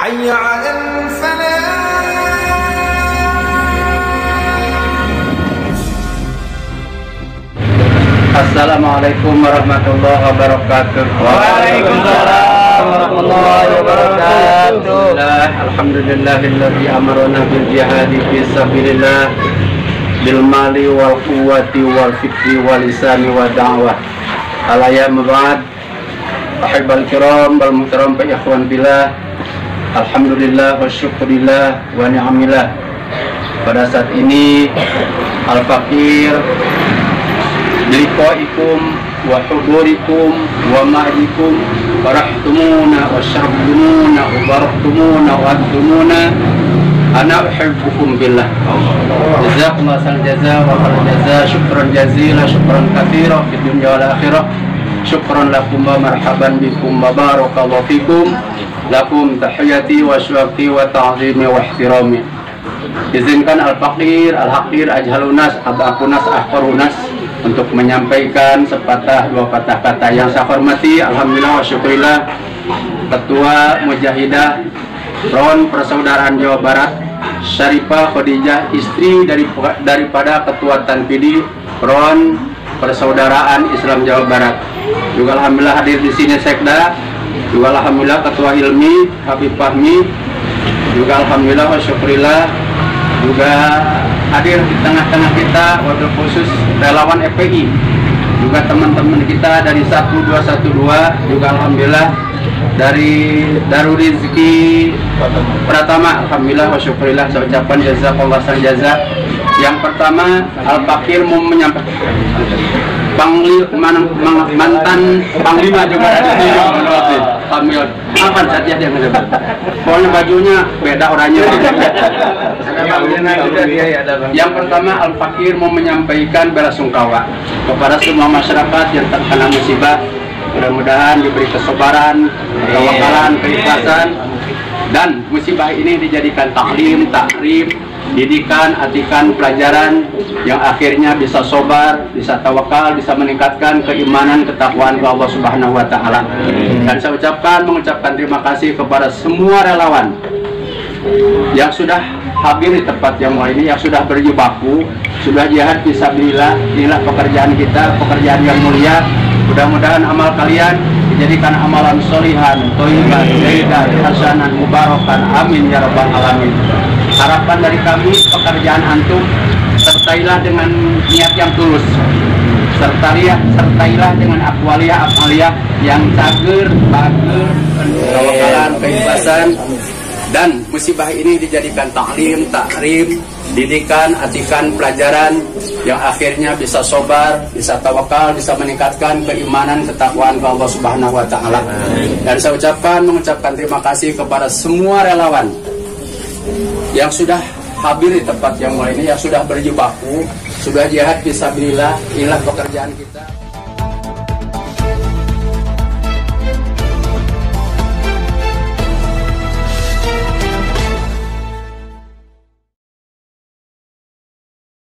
حي على الفلاح Assalamualaikum warahmatullahi wabarakatuh. Waalaikumsalam warahmatullahi wabarakatuh. Bismillah, Alhamdulillahilladzi amarna bil jihadi fi sabilillah bil mali wal quwwati wal fikri wal lisani wa da'wah. Alaya mabad. Ahibal kiram wal muhtaram fa ikhwan billah. Alhamdulillah wa syukurillah wa ni'amillah. Pada saat ini Al-Fakir Liqaikum wa huburikum wa ma'ikum Warahtumuna wa syarabtumuna wa baraktumuna wa adtumuna Ana uhibbukum billah. Jazakum asal jaza wa khala jaza Syukran jazila, syukran kathira Di dunia wal akhirah. Syukran lakum wa marhaban bikum Wa barakallahu fikum lakum tahiyati wa syukri wa ta'zimi wa ihtirami. Izinkan al-faqir, al-haqir, ajhalunas, abakunas, ahfarunas untuk menyampaikan sepatah dua patah kata yang saya hormati. Alhamdulillah wa syukurillah. Ketua Mujahidah Ron Persaudaraan Jawa Barat Syarifah Khadijah istri dari daripada Ketua Tanpidi Ron Persaudaraan Islam Jawa Barat. Juga Alhamdulillah hadir di sini Sekda juga Alhamdulillah Ketua Ilmi Habib Fahmi. Juga Alhamdulillah wa syukurillah juga hadir di tengah-tengah kita wabil khusus relawan FPI juga teman-teman kita dari 1212 juga Alhamdulillah. Dari Darul Rizki Pratama Alhamdulillah wa syukurillah saya ucapkan jazakallah san jaza yang pertama Al-Fakir mau menyampaikan Pangli, man, man, mantan Panglima juga ada di sini apa saja yang ada? Pokoknya bajunya beda orangnya. Yang pertama Al Fakir mau menyampaikan bela sungkawa kepada semua masyarakat yang terkena musibah. Mudah-mudahan diberi kesabaran kewakalan keikhlasan. Dan musibah ini dijadikan taklim takrim didikan, atikan, pelajaran yang akhirnya bisa sobar, bisa tawakal, bisa meningkatkan keimanan, ketakwaan ke Allah Subhanahu wa taala. Dan saya ucapkan mengucapkan terima kasih kepada semua relawan yang sudah hadir di tempat yang ini, yang sudah berjibaku, sudah jihad fisabilillah. Inilah pekerjaan kita, pekerjaan yang mulia. Mudah-mudahan amal kalian dijadikan amalan solihan, toiban, zaidan, hasanan, mubarakan. Amin ya rabbal alamin harapan dari kami pekerjaan antum sertailah dengan niat yang tulus. Sertailah sertailah dengan akwaliyah amaliyah yang cager bager kewakalan keikhlasan dan musibah ini dijadikan taklim takrim didikan atikan pelajaran yang akhirnya bisa sobar bisa tawakal bisa meningkatkan keimanan ketakwaan ke Allah Subhanahu wa taala. Dan saya ucapkan mengucapkan terima kasih kepada semua relawan yang sudah hadir di tempat yang ini, yang sudah berjibaku, sudah jihad bisa inilah pekerjaan kita.